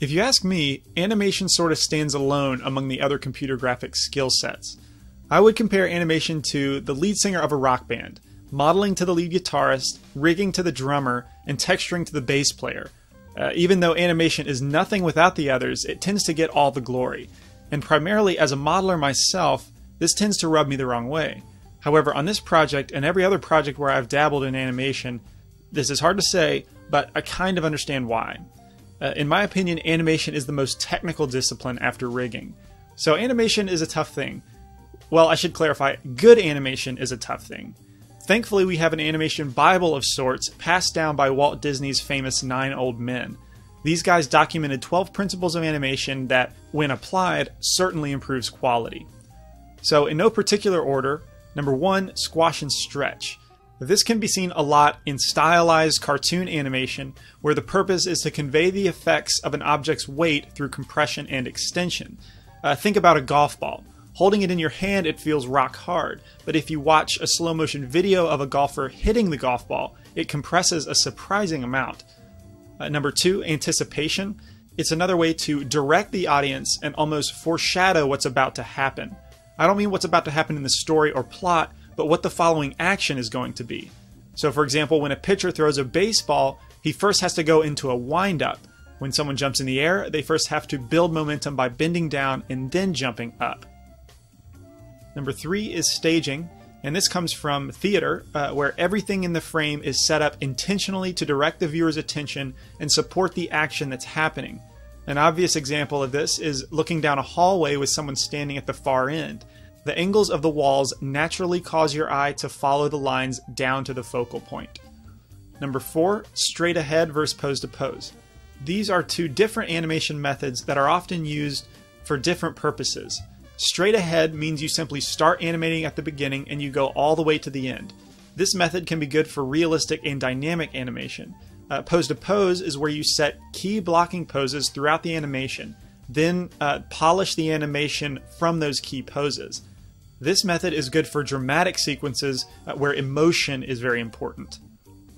If you ask me, animation sort of stands alone among the other computer graphics skill sets. I would compare animation to the lead singer of a rock band, modeling to the lead guitarist, rigging to the drummer, and texturing to the bass player. Uh, even though animation is nothing without the others, it tends to get all the glory. And primarily as a modeler myself, this tends to rub me the wrong way. However, on this project and every other project where I've dabbled in animation, this is hard to say, but I kind of understand why. Uh, in my opinion, animation is the most technical discipline after rigging. So animation is a tough thing. Well, I should clarify, good animation is a tough thing. Thankfully, we have an animation Bible of sorts passed down by Walt Disney's famous Nine Old Men. These guys documented 12 principles of animation that, when applied, certainly improves quality. So, in no particular order, number one, squash and stretch. This can be seen a lot in stylized cartoon animation, where the purpose is to convey the effects of an object's weight through compression and extension. Uh, think about a golf ball. Holding it in your hand, it feels rock hard, but if you watch a slow motion video of a golfer hitting the golf ball, it compresses a surprising amount. Uh, number two, anticipation. It's another way to direct the audience and almost foreshadow what's about to happen. I don't mean what's about to happen in the story or plot, but what the following action is going to be. So, for example, when a pitcher throws a baseball, he first has to go into a windup. When someone jumps in the air, they first have to build momentum by bending down and then jumping up. Number three is staging, and this comes from theater, uh, where everything in the frame is set up intentionally to direct the viewer's attention and support the action that's happening. An obvious example of this is looking down a hallway with someone standing at the far end. The angles of the walls naturally cause your eye to follow the lines down to the focal point. Number four, straight ahead versus pose to pose. These are two different animation methods that are often used for different purposes. Straight ahead means you simply start animating at the beginning and you go all the way to the end. This method can be good for realistic and dynamic animation. Uh, pose to pose is where you set key blocking poses throughout the animation, then uh, polish the animation from those key poses. This method is good for dramatic sequences uh, where emotion is very important.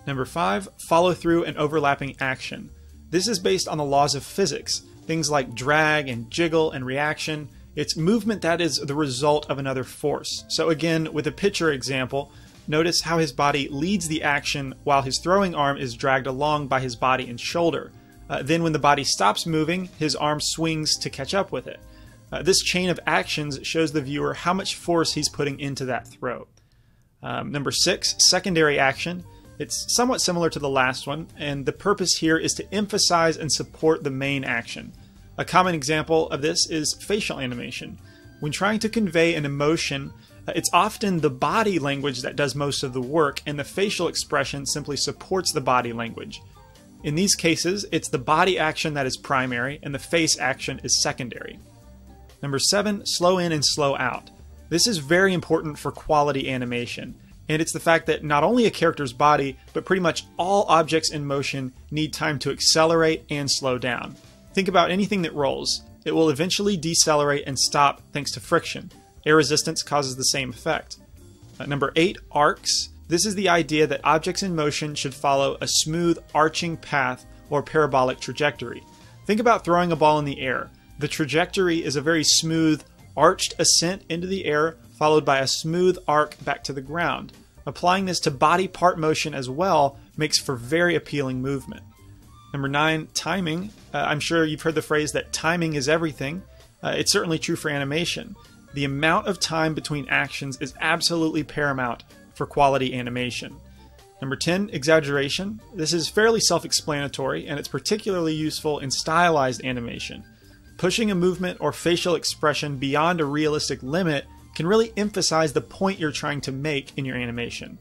Number five, follow through and overlapping action. This is based on the laws of physics, things like drag and jiggle and reaction, it's movement that is the result of another force. So again, with a pitcher example, notice how his body leads the action while his throwing arm is dragged along by his body and shoulder. Uh, then when the body stops moving, his arm swings to catch up with it. Uh, this chain of actions shows the viewer how much force he's putting into that throw. Um, number six, secondary action. It's somewhat similar to the last one, and the purpose here is to emphasize and support the main action. A common example of this is facial animation. When trying to convey an emotion, uh, it's often the body language that does most of the work, and the facial expression simply supports the body language. In these cases, it's the body action that is primary, and the face action is secondary. Number seven, slow in and slow out. This is very important for quality animation, and it's the fact that not only a character's body, but pretty much all objects in motion need time to accelerate and slow down. Think about anything that rolls. It will eventually decelerate and stop thanks to friction. Air resistance causes the same effect. Uh, number 8, arcs. This is the idea that objects in motion should follow a smooth arching path or parabolic trajectory. Think about throwing a ball in the air. The trajectory is a very smooth, arched ascent into the air, followed by a smooth arc back to the ground. Applying this to body part motion as well makes for very appealing movement. Number nine, timing. Uh, I'm sure you've heard the phrase that timing is everything. Uh, it's certainly true for animation. The amount of time between actions is absolutely paramount for quality animation. Number 10, exaggeration. This is fairly self explanatory and it's particularly useful in stylized animation. Pushing a movement or facial expression beyond a realistic limit can really emphasize the point you're trying to make in your animation.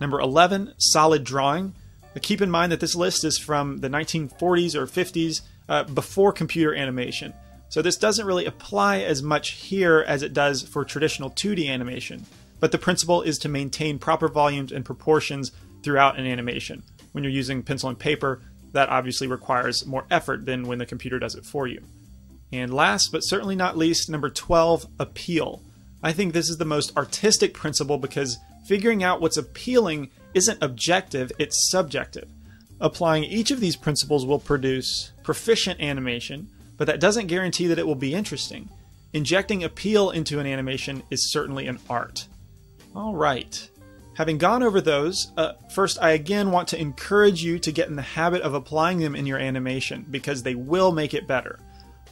Number 11, solid drawing. But keep in mind that this list is from the 1940s or 50s, uh, before computer animation. So this doesn't really apply as much here as it does for traditional 2D animation. But the principle is to maintain proper volumes and proportions throughout an animation. When you're using pencil and paper, that obviously requires more effort than when the computer does it for you. And last but certainly not least, number 12, appeal. I think this is the most artistic principle because figuring out what's appealing isn't objective, it's subjective. Applying each of these principles will produce proficient animation, but that doesn't guarantee that it will be interesting. Injecting appeal into an animation is certainly an art. All right. Having gone over those, uh, first I again want to encourage you to get in the habit of applying them in your animation because they will make it better.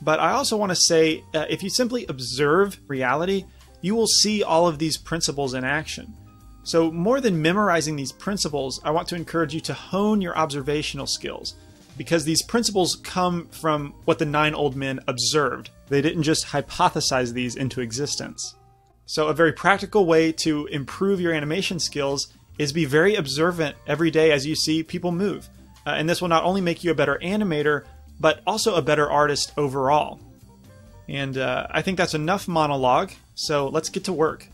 But I also want to say uh, if you simply observe reality, you will see all of these principles in action. So, more than memorizing these principles, I want to encourage you to hone your observational skills because these principles come from what the nine old men observed. They didn't just hypothesize these into existence. So, a very practical way to improve your animation skills is be very observant every day as you see people move. Uh, and this will not only make you a better animator, but also a better artist overall. And uh, I think that's enough monologue, so let's get to work.